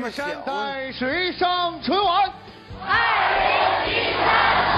么小山在水上春晚。二零零三好，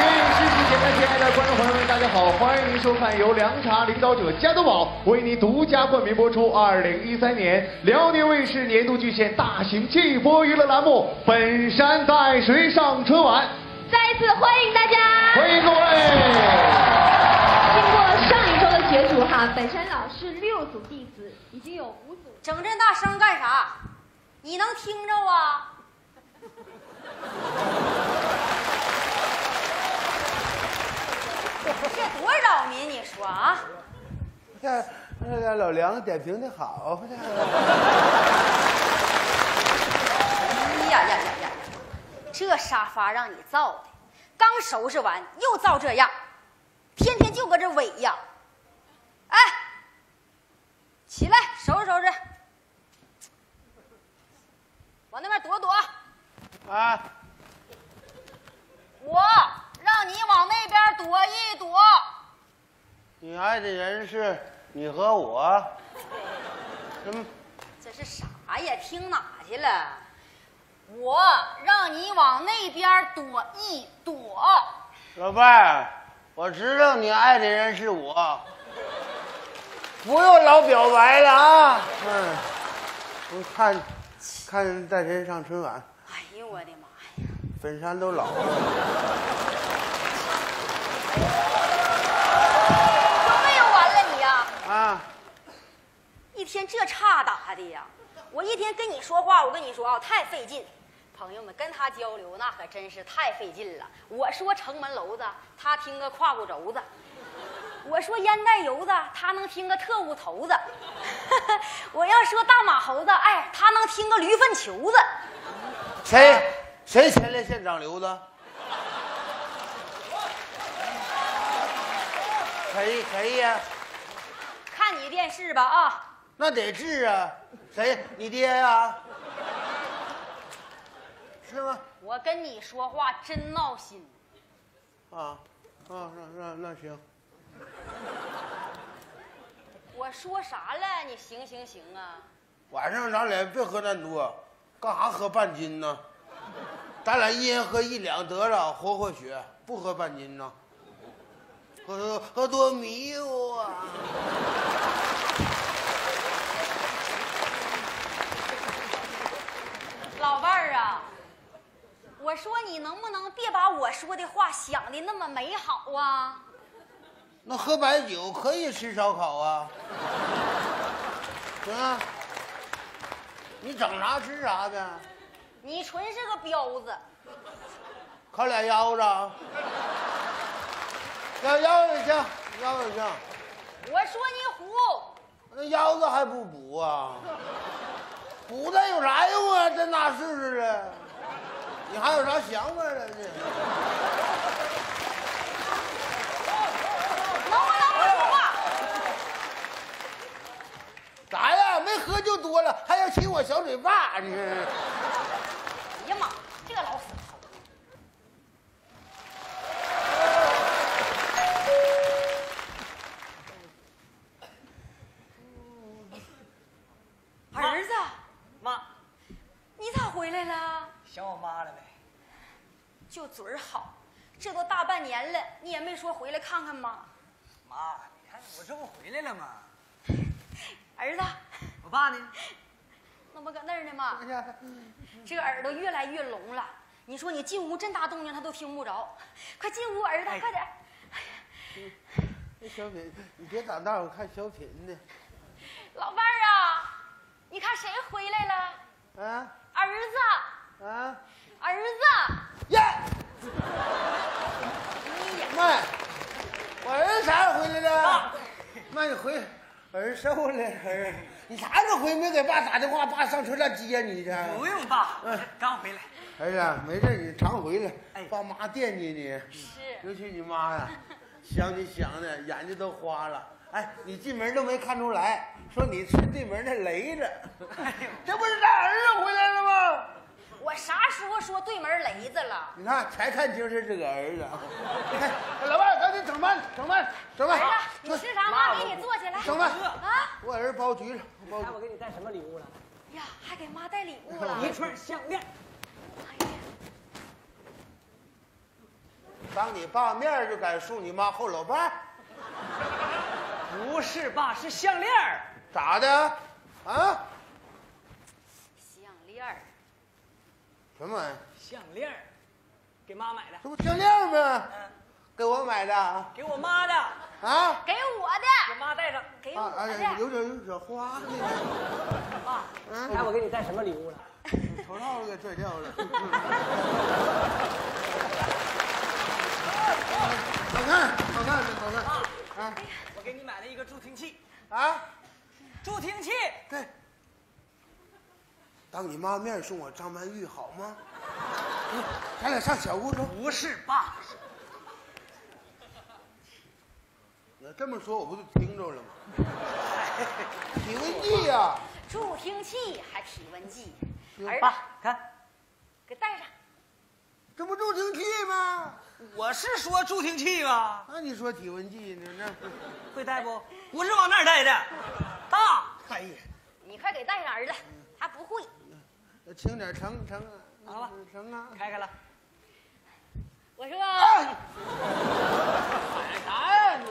电视机前的亲爱的观众朋友们，大家好，欢迎您收看由凉茶领导者加多宝为您独家冠名播出二零一三年辽宁卫视年度巨献大型季播娱乐栏目《本山在水上春晚》，再一次欢迎大家。欢迎各位。经过上一周的角逐哈，本山老师六组弟子已经有五组。整这大声干啥？你能听着啊？这多扰民！你说啊？看那个老梁点评的好，哎呀呀呀呀！这沙发让你造的，刚收拾完又造这样，天天就搁这萎呀。哎，起来收拾收拾，往那边躲躲。啊，我让你往那边躲一躲。你爱的人是你和我，嗯，这是啥呀？听哪去了？我让你往那边躲一躲。老伴儿，我知道你爱的人是我，不用老表白了啊。嗯，我看看带谁上春晚，哎呦我的妈呀！粉山都老了。都没有完了你呀、啊，一天这差打的呀！我一天跟你说话，我跟你说啊，太费劲。朋友们跟他交流那可真是太费劲了。我说城门楼子，他听个胯骨轴子；我说烟袋油子，他能听个特务头子；我要说大马猴子，哎，他能听个驴粪球子。谁谁前列腺长瘤子？谁谁呀？看你电视吧啊！那得治啊！谁？你爹呀、是吗？我跟你说话真闹心。啊啊，那那那行，我说啥了？你行行行啊！晚上咱俩别喝那么多，干啥喝半斤呢？咱俩一人喝一两得了，活活血，不喝半斤呢。喝喝多迷糊啊！老伴儿啊，我说你能不能别把我说的话想的那么美好啊？那喝白酒可以吃烧烤啊。行啊，你整啥吃啥呗。你纯是个彪子，烤俩腰子啊，腰腰子行，腰子行，我说你虎，那腰子还不补啊？补它有啥用啊？这大岁数了，你还有啥想法了呢？能不能不说话？咋呀？没喝就多了，还要亲我小嘴巴？你哎呀妈，这老死头！儿子，妈，你咋回来了？想我妈了呗？就嘴儿好，这都大半年了，你也没说回来看看妈。妈，你看我这不回来了吗？儿子，我爸呢？那不搁那儿呢吗？这个耳朵越来越聋了。你说你进屋这大动静他都听不着，快进屋，儿子，哎快点儿！那小品，你别打那，我看小品呢。老伴儿啊，你看谁回来了？啊儿子，啊儿子，耶！妈，我儿子啥时候回来的？妈，你回儿瘦了，儿，你啥时候回？没给爸打电话，爸上车站接你去。不用爸嗯，刚回来。儿子，没事，你常回来哎，爸妈惦记你。是尤其你妈呀，想你想的眼睛都花了。哎，你进门都没看出来，说你是对门的雷子，哎呦这不是咱儿子回来了吗？我啥时候说对门雷子了？你看，才看清是这个儿子。你看，老伴儿，整饭，整饭，整饭儿。子，你吃啥？妈给你做起来。整饭。啊！我儿子包橘子，包看我给你带什么礼物了？呀，还给妈带礼物了。一串项链。哎呀，当你爸面就敢送你妈后老伴，不是爸，是项链。咋的？啊？项链。什么玩意儿？项链，给妈买的。这不项链吗？嗯，给我买的啊？给我妈的，啊？给我的给的，妈带上。给啊啊！我的。有点有点花呢。爸，嗯看我给你带什么礼物了？头套都给拽掉了。好看，好看，好看。啊我给你买了一个助听器，啊！助听器。对。当你妈面送我张曼玉好吗？嗯咱俩上小屋走。不是爸，这么说，我不就听着了吗？体温计呀，助听器还体温计，儿子爸，看，给带上。这不助听器吗？我是说助听器吧？那你说体温计呢？那会带不？不是往那儿带的。爸，哎呀，你快给带上，儿子，他不会。轻点成成啊，好了成啊。开开了。我说，哎，喊啥呀你？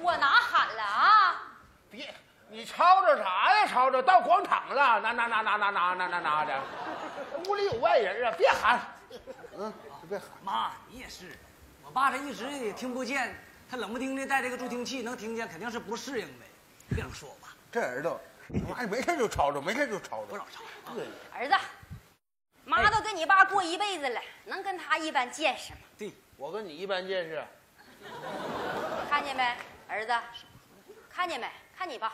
我哪喊了啊？别，你吵吵啥呀？吵吵到广场了，那那那那那那那那那的，屋里有外人啊，别喊。嗯，别喊。妈，你也是，我爸这一直也听不见，他冷不丁的带这个助听器能听见，肯定是不适应呗。别这么说这儿子，妈没事就吵吵，没事就吵吵。不少吵。对，儿子，妈都跟你爸过一辈子了，能跟他一般见识吗？对，我跟你一般见识。看见没，儿子？看见没？看你爸。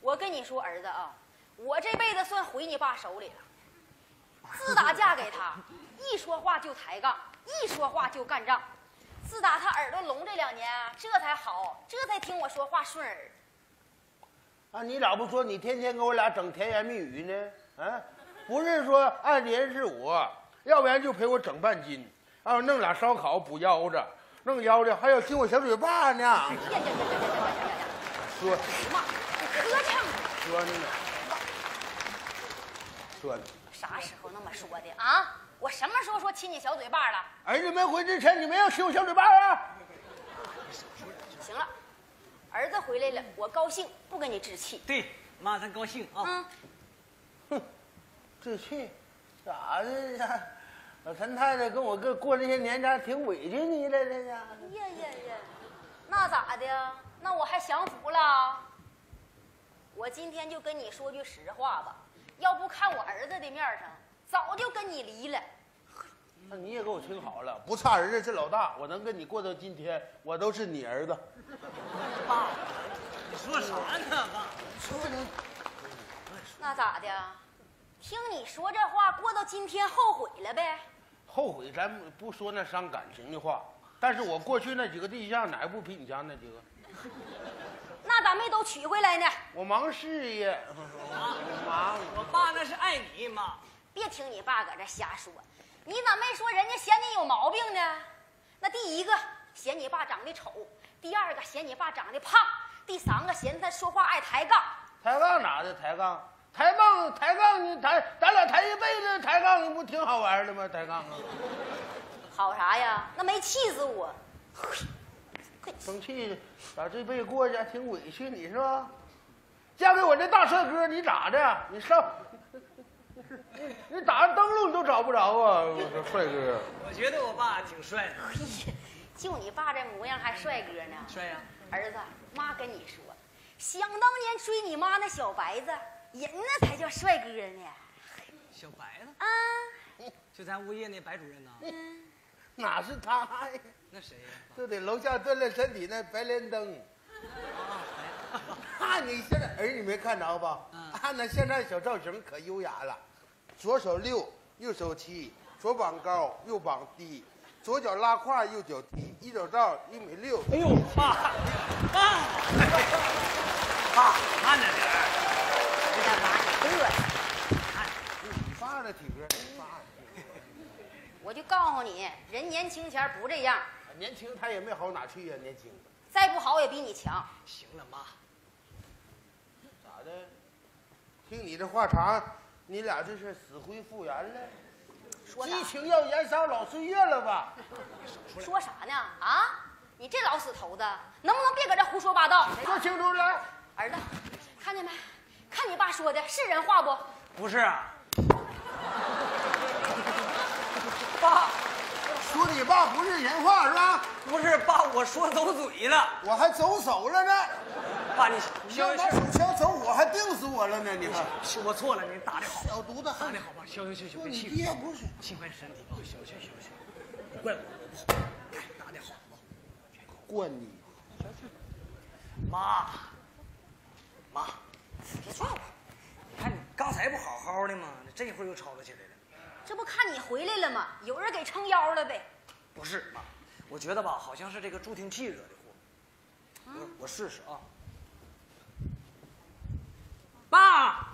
我跟你说，儿子啊，我这辈子算回你爸手里了。自打嫁给他，一说话就抬杠，一说话就干仗。自打他耳朵聋这两年，这才好，这才听我说话顺耳。啊你老不说你天天给我俩整甜言蜜语呢啊不是说爱的人是我要不然就陪我整半斤啊弄俩烧烤补腰子弄腰子还要亲我小嘴巴呢说谁嘛磕碜呢说呢说呢。啥时候那么说的啊？我什么时候说亲你小嘴巴了？儿子没回之前你没有亲我小嘴巴啊行了儿子回来了，我高兴，不跟你置气。对，妈，咱高兴啊。嗯，这气，咋的呀？老陈太太跟我哥过这些年家挺委屈你了，这呀？呀呀呀，那咋的？那我还享福了？我今天就跟你说句实话吧，要不看我儿子的面上，早就跟你离了。那你也给我听好了，不差儿子这老大，我能跟你过到今天，我都是你儿子。爸，你说啥呢，爸？说呢，那咋的？听你说这话，过到今天后悔了呗？后悔咱不说那伤感情的话，但是我过去那几个对象哪个不比你家那几个？那咋没都娶回来呢？我忙事业，我忙。我爸那是爱你，妈。别听你爸搁这瞎说，你咋没说人家嫌你有毛病呢？那第一个嫌你爸长得丑，第二个嫌你爸长得胖，第三个嫌他说话爱抬杠。抬杠哪的抬杠？抬杠抬杠，你抬咱俩抬一辈子抬杠，你不挺好玩的吗？抬杠啊！好啥呀？那没气死我！生气，咋这辈子过去还挺委屈，你是吧？嫁给我这大帅哥，你咋的？你上，你 你打上灯笼你都找不着啊！我说帅哥，我觉得我爸挺帅的，哎呀，就你爸这模样还帅哥呢。帅呀、儿子，妈跟你说，想当年追你妈那小白子，人那才叫帅哥呢。小白子，啊，就咱物业那白主任呐，哪是他呀？那谁呀、就得楼下锻炼身体那白莲灯。啊，你现在儿你没看着吧？嗯啊，那现在小造型可优雅了，左手六，右手七，左膀高，右膀低，左脚拉胯，右脚踢，一脚罩一米六。哎呦，妈，爸，爸，慢着点儿。你干嘛你嘚瑟？你爸的体格，你爸的我就告诉你，人年轻前不这样，年轻他也没好哪去呀，年轻再不好也比你强。行了，妈，咋的？听你这话茬，你俩这是死灰复燃了？说激？情要燃烧老岁月了吧？说啥呢？啊？你这老死头子，能不能别搁这胡说八道？说清楚了。儿子，看见没？看你爸说的是人话不？不是啊。爸，说你爸不是人话是吧？不是爸，我说走嘴了。我还走手了呢，爸，你你要拿手枪走我还定死我了呢，你看。我错了，你打的好，小犊子，打的好吧？行行行行，说你别气爹不是心怀身体啊！行行行行，怪我不好，打的好吧？惯你。妈，妈，别拽我，你看你刚才不好好的吗？这会儿又吵吵起来了。这不看你回来了吗？有人给撑腰了呗。不是妈，我觉得吧，好像是这个助听器惹的祸。我我试试啊。爸，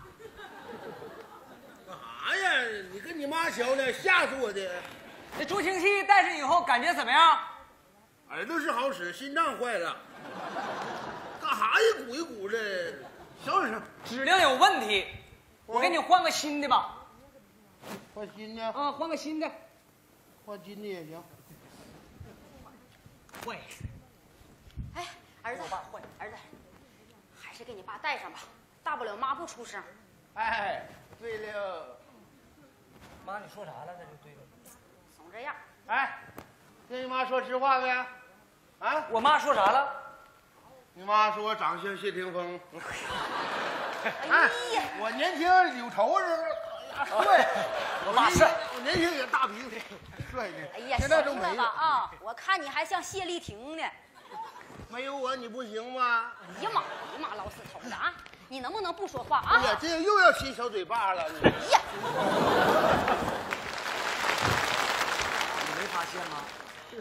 干你跟你妈学的，吓死我的！这助听器戴上以后感觉怎么样？耳朵是好使，心脏坏了。干啥一鼓一鼓的？小点声。质量有问题，我给你换个新的吧。换新的，啊，换个新的。换金的也行。坏，哎，儿子我爸坏，儿子，还是给你爸戴上吧，大不了妈不出声。哎，对了，妈，你说啥了？这就对了。总这样，哎，跟你妈说实话呗。啊，我妈说啥了？你妈说我长像谢霆锋。哎呀，我年轻有头似的帅，我妈帅。我年轻也大鼻子，帅的。哎呀，现在都没了。啊！我看你还像谢丽婷呢。没有我你不行吗？哎呀妈，哎呀妈，老死头子啊！你能不能不说话啊哎呀啊，？这又要亲小嘴巴了。你哎呀，你没发现吗？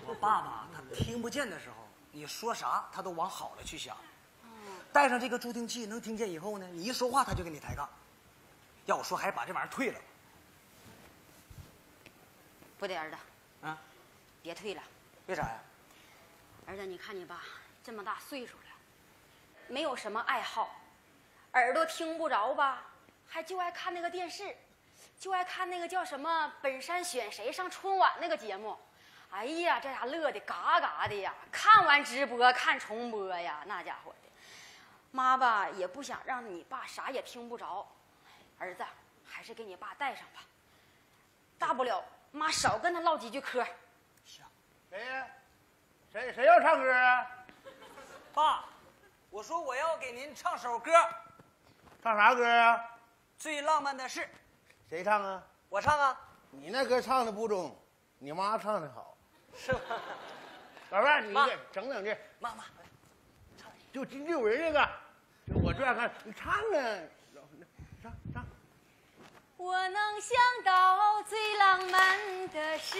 我爸爸他听不见的时候，你说啥他都往好了去想。带上这个助听器能听见以后呢，你一说话他就跟你抬杠。要我说，还是把这玩意儿退了。不对，儿子，啊？别退了。为啥呀？儿子，你看你爸这么大岁数了，没有什么爱好，耳朵听不着吧，还就爱看那个电视，就爱看那个叫什么《本山选谁》上春晚那个节目。哎呀，这家乐的嘎嘎的呀！看完直播看重播呀，那家伙的。妈吧也不想让你爸啥也听不着，儿子还是给你爸带上吧，大不了妈少跟他唠几句嗑。行谁呀？谁谁要唱歌啊？爸，我说我要给您唱首歌，唱啥歌啊？最浪漫的事，谁唱啊？我唱啊，你那歌唱的不中，你妈唱的好。是吗？老伴，你妈这整两句，妈妈，就金六人这个，就我这样看，你唱啊，唱唱。我能想到最浪漫的事，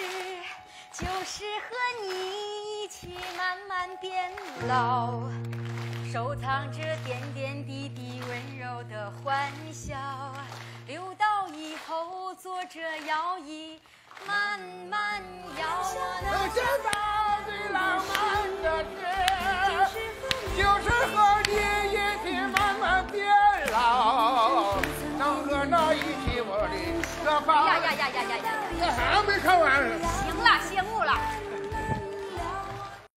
就是和你一起慢慢变老，收藏着点点滴滴温柔的欢笑，留到以后坐着摇椅慢慢摇。我能想到最浪漫的事，就是和你一起慢慢变老，能和那一起我的这呀发。呀呀呀呀呀呀！这还没唱完。行了，谢幕了。